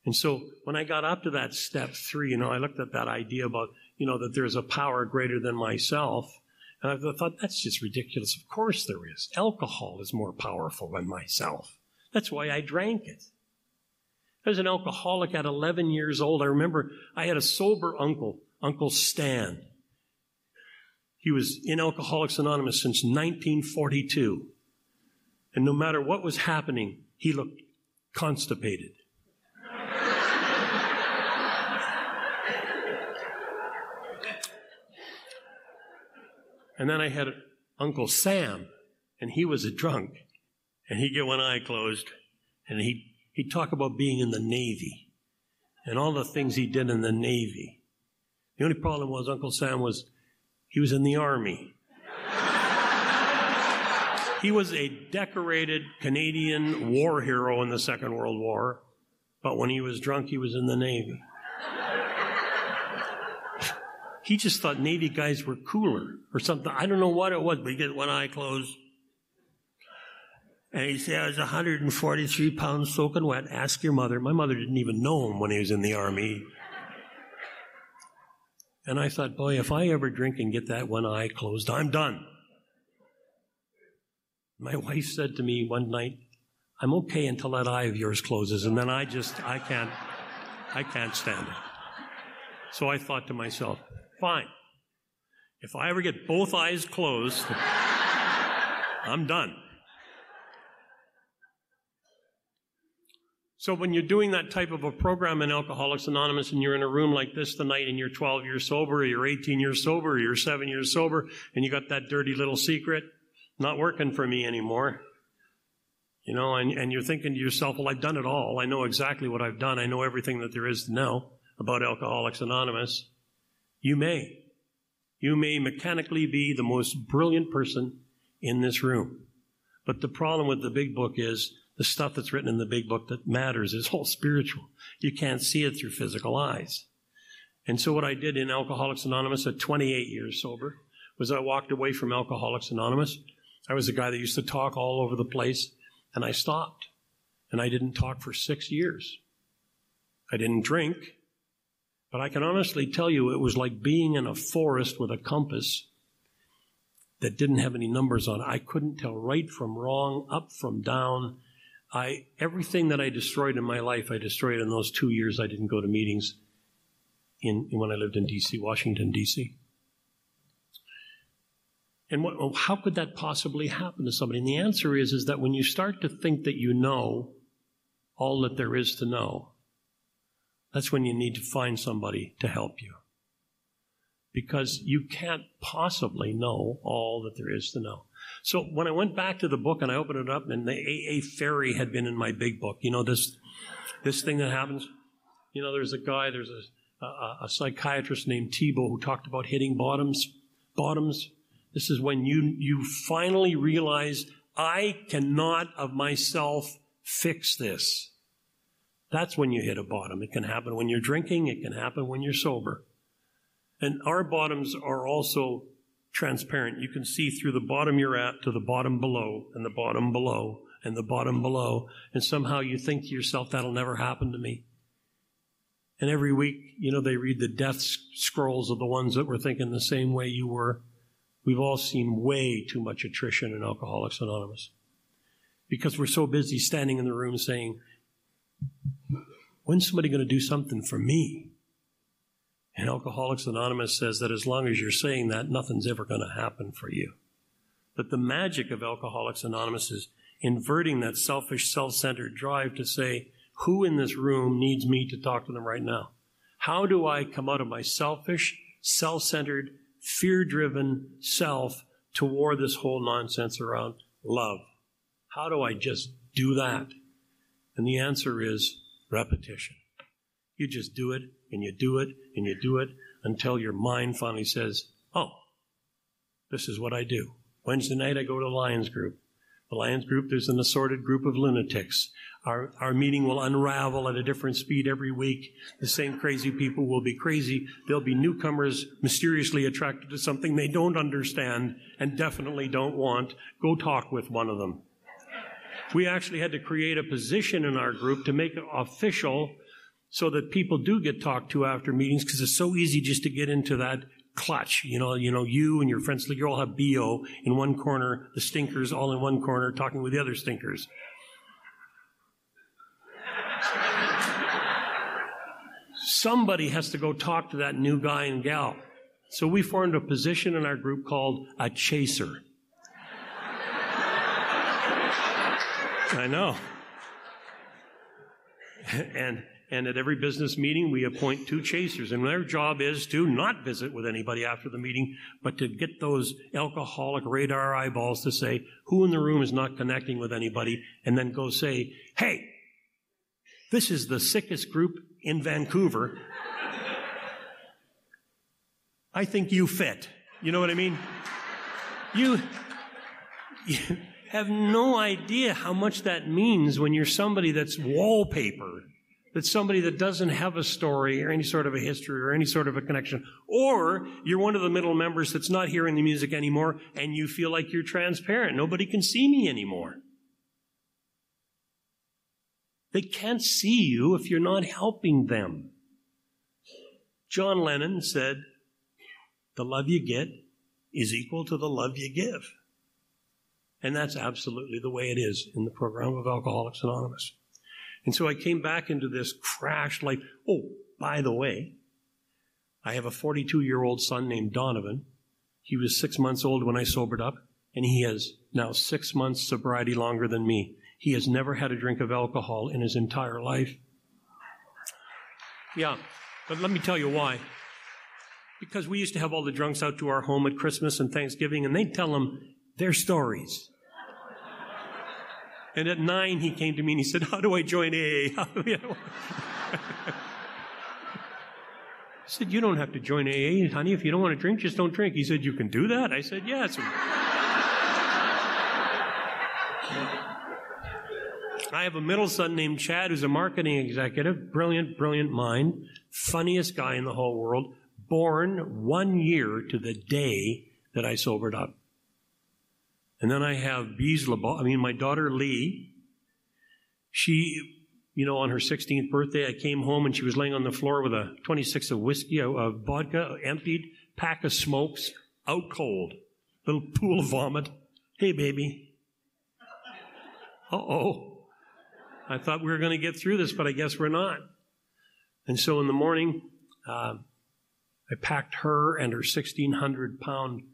[SPEAKER 2] And so when I got up to that step three, you know, I looked at that idea about, you know, that there's a power greater than myself. And I thought, that's just ridiculous. Of course there is. Alcohol is more powerful than myself. That's why I drank it. I was an alcoholic at 11 years old. I remember I had a sober uncle, Uncle Stan. He was in Alcoholics Anonymous since 1942. And no matter what was happening, he looked constipated. And then I had Uncle Sam, and he was a drunk, and he'd get one eye closed, and he'd, he'd talk about being in the Navy and all the things he did in the Navy. The only problem was Uncle Sam was he was in the Army. he was a decorated Canadian war hero in the Second World War, but when he was drunk, he was in the Navy. He just thought Navy guys were cooler or something. I don't know what it was, but he get one eye closed. And he said, I was 143 pounds soaking wet. Ask your mother. My mother didn't even know him when he was in the army. And I thought, boy, if I ever drink and get that one eye closed, I'm done. My wife said to me one night, I'm okay until that eye of yours closes, and then I just, I can't, I can't stand it. So I thought to myself, fine. If I ever get both eyes closed, I'm done. So when you're doing that type of a program in Alcoholics Anonymous and you're in a room like this tonight and you're 12 years sober, or you're 18 years sober, or you're 7 years sober, and you got that dirty little secret, not working for me anymore. You know, and, and you're thinking to yourself, well, I've done it all. I know exactly what I've done. I know everything that there is to know about Alcoholics Anonymous. You may. You may mechanically be the most brilliant person in this room. But the problem with the big book is the stuff that's written in the big book that matters is all spiritual. You can't see it through physical eyes. And so what I did in Alcoholics Anonymous at 28 years sober was I walked away from Alcoholics Anonymous. I was a guy that used to talk all over the place and I stopped and I didn't talk for six years. I didn't drink, but I can honestly tell you it was like being in a forest with a compass that didn't have any numbers on it. I couldn't tell right from wrong, up from down. I everything that I destroyed in my life, I destroyed in those two years I didn't go to meetings in, in when I lived in D.C., Washington D.C. And what, oh, how could that possibly happen to somebody? And the answer is, is that when you start to think that you know all that there is to know, that's when you need to find somebody to help you. Because you can't possibly know all that there is to know. So when I went back to the book and I opened it up, and the AA fairy had been in my big book. You know this this thing that happens. You know, there's a guy, there's a, a, a psychiatrist named Tiebout who talked about hitting bottoms. Bottoms. This is when you you finally realize I cannot of myself fix this. That's when you hit a bottom. It can happen when you're drinking. It can happen when you're sober. And our bottoms are also transparent. You can see through the bottom you're at to the bottom below and the bottom below and the bottom below. And somehow you think to yourself, that'll never happen to me. And every week, you know, they read the death scrolls of the ones that were thinking the same way you were. We've all seen way too much attrition in Alcoholics Anonymous because we're so busy standing in the room saying, when's somebody going to do something for me? And Alcoholics Anonymous says that as long as you're saying that, nothing's ever going to happen for you. But the magic of Alcoholics Anonymous is inverting that selfish, self-centered drive to say, who in this room needs me to talk to them right now? How do I come out of my selfish, self-centered, fear-driven self toward this whole nonsense around love? How do I just do that? And the answer is repetition. You just do it and you do it and you do it until your mind finally says, oh, this is what I do. Wednesday night, I go to Lions Group. The Lions Group, there's an assorted group of lunatics. Our, our meeting will unravel at a different speed every week. The same crazy people will be crazy. There'll be newcomers mysteriously attracted to something they don't understand and definitely don't want. Go talk with one of them. We actually had to create a position in our group to make it official so that people do get talked to after meetings because it's so easy just to get into that clutch. You know, you know, you and your friends, you all have BO in one corner, the stinkers all in one corner talking with the other stinkers. Somebody has to go talk to that new guy and gal. So we formed a position in our group called a chaser. I know. and And at every business meeting, we appoint two chasers, and their job is to not visit with anybody after the meeting, but to get those alcoholic radar eyeballs to say who in the room is not connecting with anybody, and then go say, hey, this is the sickest group in Vancouver. I think you fit. You know what I mean? You, you have no idea how much that means when you're somebody that's wallpaper, that's somebody that doesn't have a story or any sort of a history or any sort of a connection. Or you're one of the middle members that's not hearing the music anymore and you feel like you're transparent. Nobody can see me anymore. They can't see you if you're not helping them. John Lennon said, the love you get is equal to the love you give. And that's absolutely the way it is in the program of Alcoholics Anonymous. And so I came back into this crashed life. Oh, by the way, I have a 42 year old son named Donovan. He was six months old when I sobered up, and he has now six months sobriety longer than me. He has never had a drink of alcohol in his entire life. Yeah, but let me tell you why. Because we used to have all the drunks out to our home at Christmas and Thanksgiving, and they'd tell them their stories. And at nine, he came to me and he said, How do I join AA? I said, You don't have to join AA, honey. If you don't want to drink, just don't drink. He said, You can do that? I said, Yes. I have a middle son named Chad who's a marketing executive, brilliant, brilliant mind, funniest guy in the whole world, born one year to the day that I sobered up. And then I have Bees LeBeau, I mean, my daughter Lee. She, you know, on her 16th birthday, I came home and she was laying on the floor with a 26 of whiskey, of vodka, emptied, pack of smokes, out cold, little pool of vomit. Hey, baby. Uh oh. I thought we were going to get through this, but I guess we're not. And so in the morning, uh, I packed her and her 1,600 pound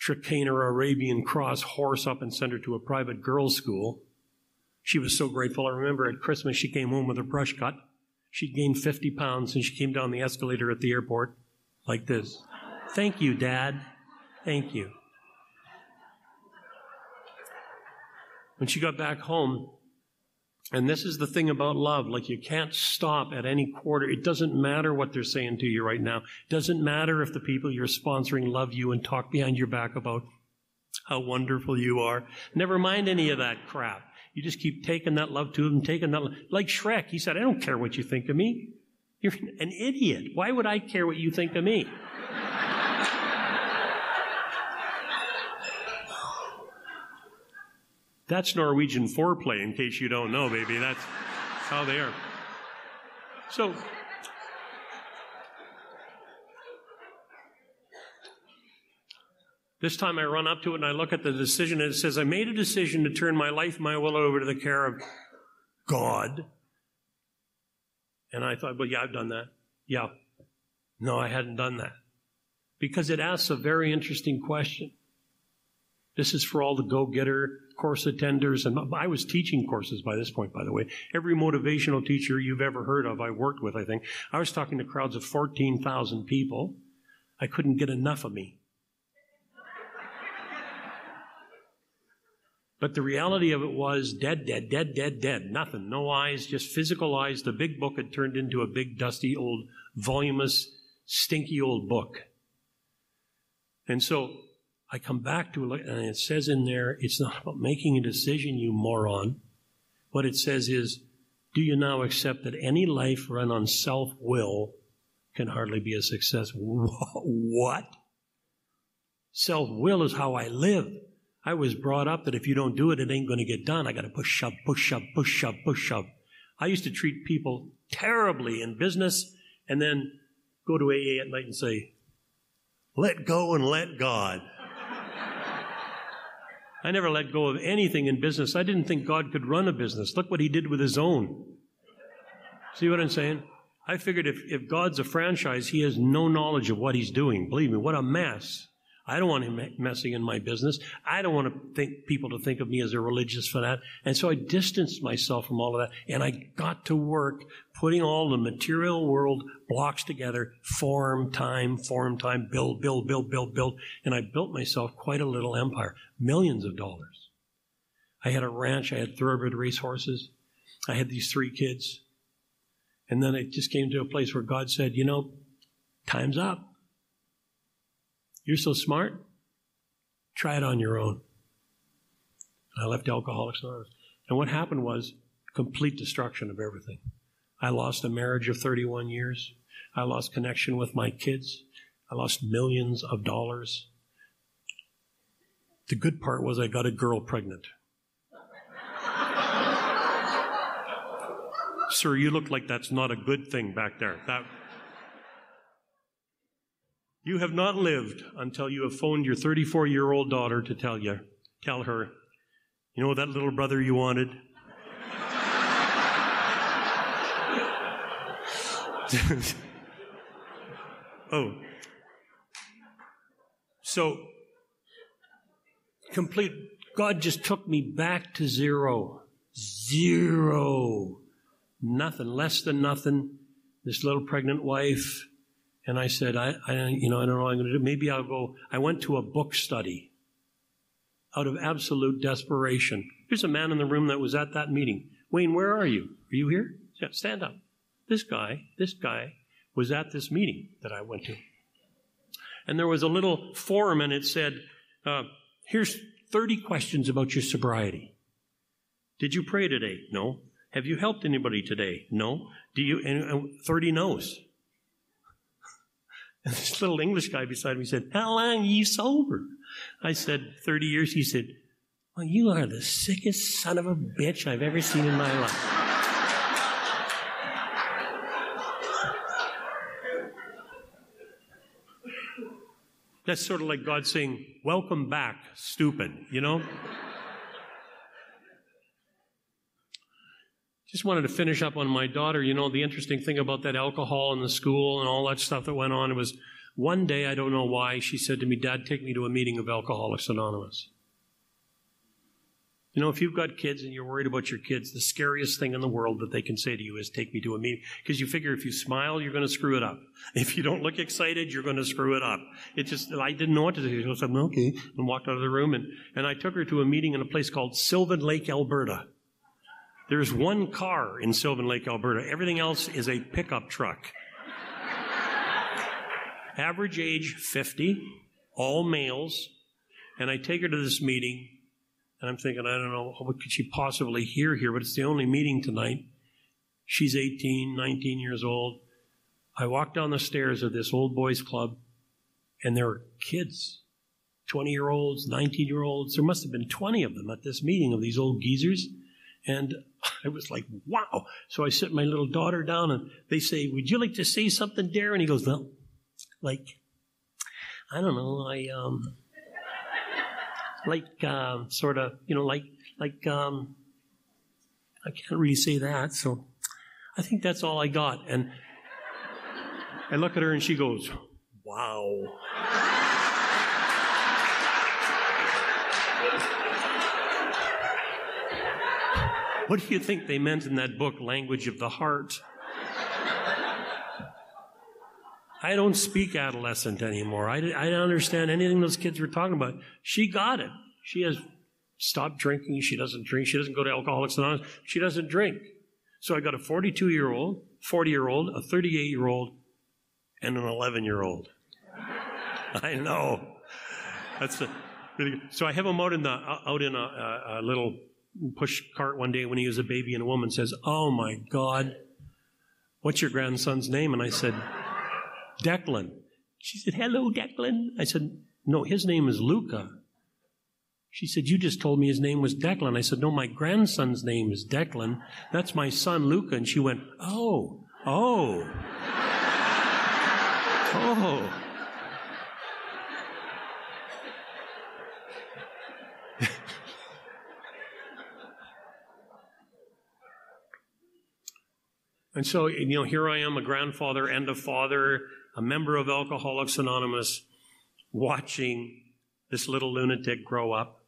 [SPEAKER 2] Trakehner Arabian cross horse up and sent her to a private girls' school. She was so grateful. I remember at Christmas she came home with her brush cut. She'd gained 50 pounds and she came down the escalator at the airport like this. Thank you, Dad. Thank you. When she got back home, and this is the thing about love. Like you can't stop at any quarter. It doesn't matter what they're saying to you right now. It doesn't matter if the people you're sponsoring love you and talk behind your back about how wonderful you are. Never mind any of that crap. You just keep taking that love to them, taking that love. Like Shrek, he said, I don't care what you think of me. You're an idiot. Why would I care what you think of me? That's Norwegian foreplay, in case you don't know, baby. That's how they are. So, this time I run up to it and I look at the decision and it says, I made a decision to turn my life, my will over to the care of God. And I thought, well, yeah, I've done that. Yeah. No, I hadn't done that. Because it asks a very interesting question. This is for all the go getter course attenders. And I was teaching courses by this point, by the way. Every motivational teacher you've ever heard of, I worked with, I think. I was talking to crowds of 14,000 people. I couldn't get enough of me. But the reality of it was dead, dead, dead, dead, dead. Nothing. No eyes, just physical eyes. The big book had turned into a big, dusty, old, voluminous, stinky old book. And so I come back to it, and it says in there, it's not about making a decision, you moron. What it says is, do you now accept that any life run on self will can hardly be a success? What? Self will is how I live. I was brought up that if you don't do it, it ain't going to get done. I got to push, up, push, up, push, up, push, up. I used to treat people terribly in business and then go to AA at night and say, let go and let God. I never let go of anything in business. I didn't think God could run a business. Look what he did with his own. See what I'm saying? I figured if, if God's a franchise, he has no knowledge of what he's doing. Believe me, what a mess. I don't want him messing in my business. I don't want to think people to think of me as a religious fanatic. And so I distanced myself from all of that and I got to work putting all the material world blocks together, form, time, form, time, build, build, build, build, build. And I built myself quite a little empire, millions of dollars. I had a ranch. I had thoroughbred racehorses. I had these three kids. And then it just came to a place where God said, you know, time's up. You're so smart. Try it on your own. I left Alcoholics Anonymous. And what happened was complete destruction of everything. I lost a marriage of 31 years. I lost connection with my kids. I lost millions of dollars. The good part was I got a girl pregnant. Sir, you look like that's not a good thing back there. That you have not lived until you have phoned your 34 year old daughter to tell you, tell her, you know that little brother you wanted? oh. So, complete, God just took me back to zero. Zero. Nothing, less than nothing. This little pregnant wife, and I said, I, I, you know, I don't know what I'm going to do. Maybe I'll go. I went to a book study out of absolute desperation. There's a man in the room that was at that meeting. Wayne, where are you? Are you here? Yeah, stand up. This guy, this guy was at this meeting that I went to. And there was a little form and it said, uh, here's 30 questions about your sobriety. Did you pray today? No. Have you helped anybody today? No. Do you, and 30 no's. And this little English guy beside me said, How long are you sober? I said, 30 years. He said, Well, you are the sickest son of a bitch I've ever seen in my life. That's sort of like God saying, Welcome back, stupid, you know? Just wanted to finish up on my daughter. You know, the interesting thing about that alcohol in the school and all that stuff that went on, was one day, I don't know why, she said to me, Dad, take me to a meeting of Alcoholics Anonymous. You know, if you've got kids and you're worried about your kids, the scariest thing in the world that they can say to you is take me to a meeting. Because you figure if you smile, you're going to screw it up. If you don't look excited, you're going to screw it up. It just, I didn't know what to do. So I said, okay, and walked out of the room and, and I took her to a meeting in a place called Sylvan Lake, Alberta. There's one car in Sylvan Lake, Alberta. Everything else is a pickup truck. Average age 50, all males. And I take her to this meeting, and I'm thinking, I don't know, what could she possibly hear here? But it's the only meeting tonight. She's 18, 19 years old. I walk down the stairs of this old boys club, and there are kids 20 year olds, 19 year olds. There must have been 20 of them at this meeting of these old geezers. And I was like, wow. So I sit my little daughter down and they say, would you like to say something, Darren? And he goes, well, like, I don't know, I, um, like, um, sort of, you know, like, like, um, I can't really say that. So I think that's all I got. And I look at her and she goes, wow. What do you think they meant in that book, Language of the Heart? I don't speak adolescent anymore. I, I don't understand anything those kids were talking about. She got it. She has stopped drinking. She doesn't drink. She doesn't go to Alcoholics Anonymous. She doesn't drink. So I got a 42 year old, 40 year old, a 38 year old, and an 11 year old. I know. That's a, really good. So I have them out in the out in a, a, a little push cart one day when he was a baby, and a woman says, Oh my God, what's your grandson's name? And I said, Declan. She said, Hello, Declan. I said, No, his name is Luca. She said, You just told me his name was Declan. I said, No, my grandson's name is Declan. That's my son, Luca. And she went, Oh, oh, oh. And so, you know, here I am, a grandfather and a father, a member of Alcoholics Anonymous. watching this little lunatic grow up.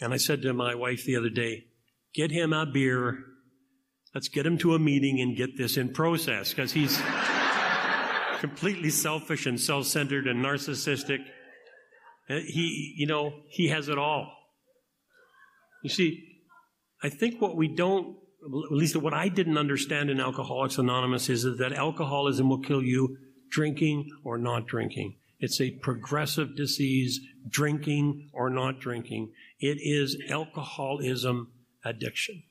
[SPEAKER 2] And I said to my wife the other day, get him a beer. Let's get him to a meeting and get this in process because he's completely selfish and self-centered and narcissistic. He, you know, he has it all. You see, I think what we don't, at least what I didn't understand in Alcoholics Anonymous is that alcoholism will kill you drinking or not drinking. It's a progressive disease, drinking or not drinking. It is alcoholism addiction.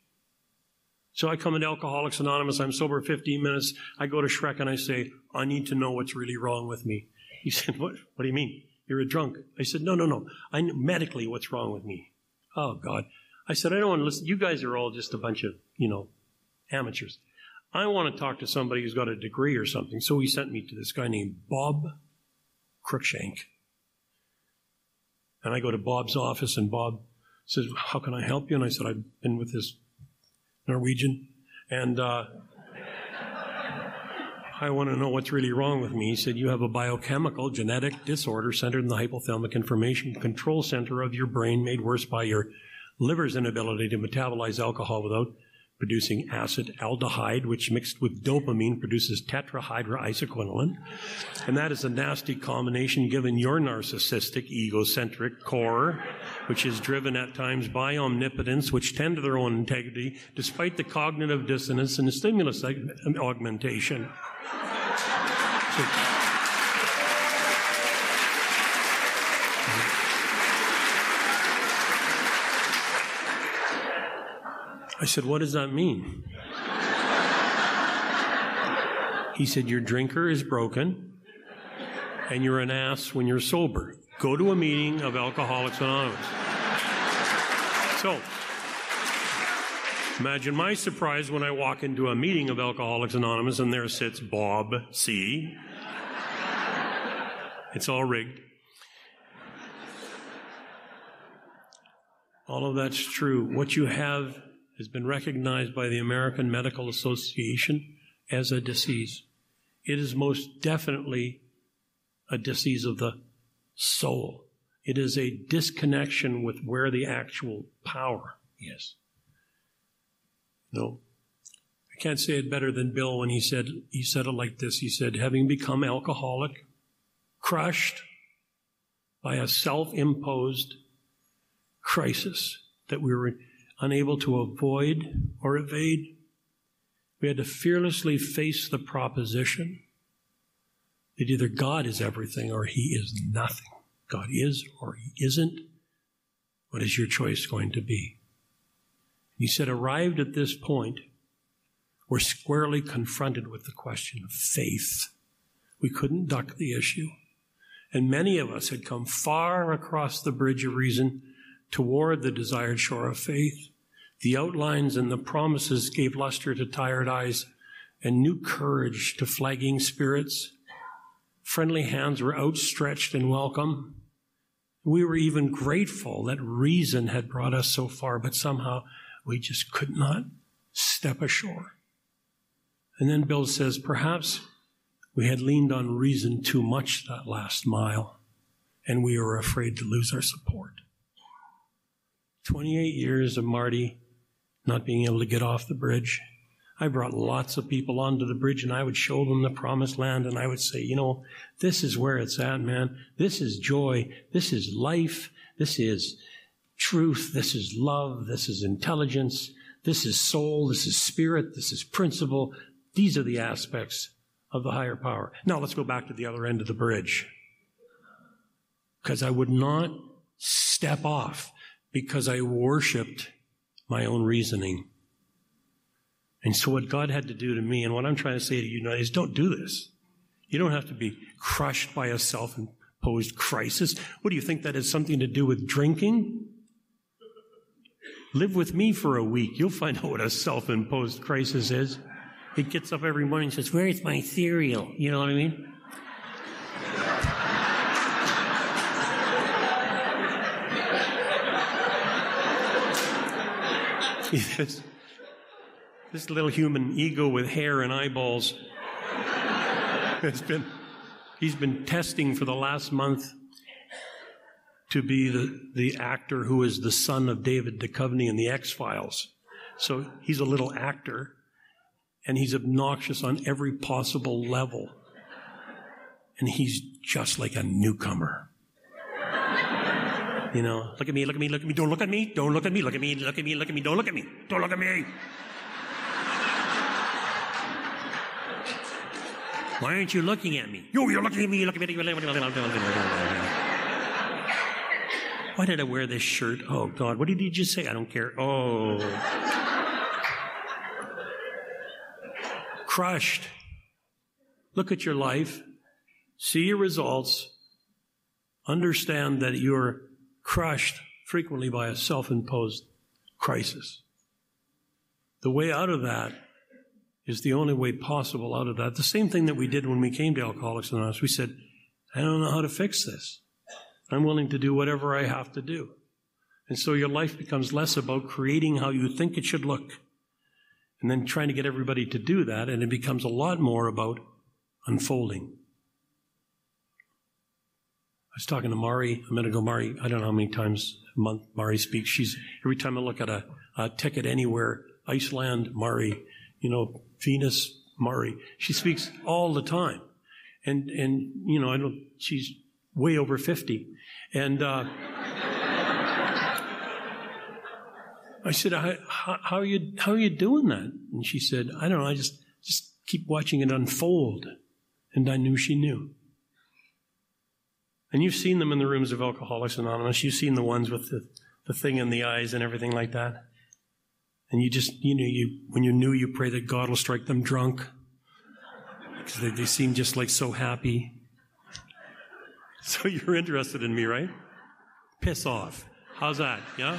[SPEAKER 2] So I come into Alcoholics Anonymous, I'm sober 15 minutes, I go to Shrek and I say, I need to know what's really wrong with me. He said, What, what do you mean? You're a drunk. I said, No, no, no. I know medically what's wrong with me. Oh, God. I said, I don't want to listen. You guys are all just a bunch of, you know, amateurs. I want to talk to somebody who's got a degree or something. So he sent me to this guy named Bob Cruikshank. And I go to Bob's office, and Bob says, How can I help you? And I said, I've been with this Norwegian, and uh, I want to know what's really wrong with me. He said, You have a biochemical genetic disorder centered in the hypothalamic information control center of your brain, made worse by your liver's inability to metabolize alcohol without producing acetaldehyde, which mixed with dopamine produces tetrahydroisoquinoline. And that is a nasty combination given your narcissistic, egocentric core, which is driven at times by omnipotence, which tend to their own integrity, despite the cognitive dissonance and the stimulus augmentation. So, I said, What does that mean? he said, Your drinker is broken and you're an ass when you're sober. Go to a meeting of Alcoholics Anonymous. So, imagine my surprise when I walk into a meeting of Alcoholics Anonymous and there sits Bob C. It's all rigged. All of that's true. What you have has been recognized by the American Medical Association as a disease. It is most definitely a disease of the soul. It is a disconnection with where the actual power is. No. I can't say it better than Bill when he said he said it like this. He said, having become alcoholic, crushed by a self-imposed crisis that we were unable to avoid or evade. We had to fearlessly face the proposition that either God is everything or He is nothing. God is or He isn't. What is your choice going to be? He said, arrived at this point, we're squarely confronted with the question of faith. We couldn't duck the issue. And many of us had come far across the bridge of reason toward the desired shore of faith. The outlines and the promises gave luster to tired eyes and new courage to flagging spirits. Friendly hands were outstretched in welcome. We were even grateful that reason had brought us so far, but somehow we just could not step ashore. And then Bill says, perhaps we had leaned on reason too much that last mile, and we were afraid to lose our support. 28 years of Marty not being able to get off the bridge. I brought lots of people onto the bridge and I would show them the promised land and I would say, you know, this is where it's at, man. This is joy. This is life. This is truth. This is love. This is intelligence. This is soul. This is spirit. This is principle. These are the aspects of the higher power. Now let's go back to the other end of the bridge. Because I would not step off because I worshiped my own reasoning. And so what God had to do to me, and what I'm trying to say to you tonight is don't do this. You don't have to be crushed by a self-imposed crisis. What do you think that has something to do with drinking? Live with me for a week. You'll find out what a self-imposed crisis is. He gets up every morning and says, where's my cereal? You know what I mean? this, this little human ego with hair and eyeballs has been, he's been testing for the last month to be the, the actor who is the son of David Duchovny in the X Files. So he's a little actor and he's obnoxious on every possible level. And he's just like a newcomer. You know, look at me, look at me, look at me, don't look at me, don't look at me, look at me, look at me, look at me, don't look at me, don't look at me. Why aren't you looking at me? Yo, you're looking at me, you're looking at me. Why did I wear this shirt? Oh, God, what did you just say? I don't care. Oh. Crushed. Look at your life. See your results. Understand that you're crushed frequently by a self imposed crisis. The way out of that is the only way possible out of that. The same thing that we did when we came to Alcoholics Anonymous. We said, I don't know how to fix this. I'm willing to do whatever I have to do. And so your life becomes less about creating how you think it should look and then trying to get everybody to do that, and it becomes a lot more about unfolding. I was talking to Mari a minute ago. Mari, I don't know how many times a month Mari speaks. She's every time I look at a, a ticket anywhere, Iceland, Mari, you know, Venus, Mari. She speaks all the time, and and you know, I don't. She's way over fifty, and uh, I said, how, how, are you, how are you doing that? And she said, I don't know. I just, just keep watching it unfold. And I knew she knew. And you've seen them in the rooms of Alcoholics Anonymous. You've seen the ones with the, the thing in the eyes and everything like that. And you just, you know, you, when you knew, you pray that God will strike them drunk. Because they, they seem just like so happy. So you're interested in me, right? Piss off. How's that? Yeah?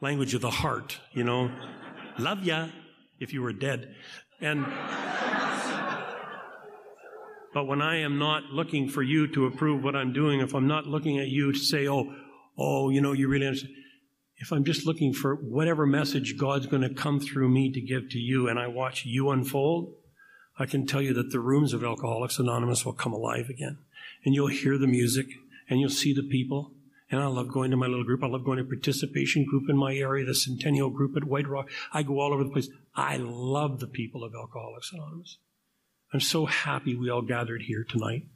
[SPEAKER 2] Language of the heart, you know? Love ya if you were dead. And but when I am not looking for you to approve what I'm doing, if I'm not looking at you to say, oh, oh, you know, you really understand. If I'm just looking for whatever message God's going to come through me to give to you and I watch you unfold, I can tell you that the rooms of Alcoholics Anonymous will come alive again and you'll hear the music and you'll see the people. And I love going to my little group. I love going to participation group in my area, the Centennial group at White Rock. I go all over the place. I love the people of Alcoholics Anonymous. I'm so happy we all gathered here tonight.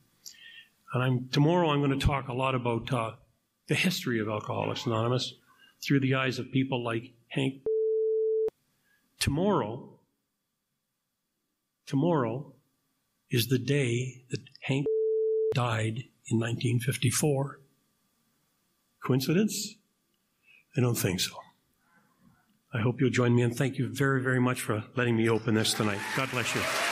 [SPEAKER 2] And I'm, tomorrow I'm going to talk a lot about uh, the history of Alcoholics Anonymous through the eyes of people like Hank. Tomorrow, tomorrow is the day that Hank died in 1954. Coincidence? I don't think so. I hope you'll join me and thank you very, very much for letting me open this tonight. God bless you.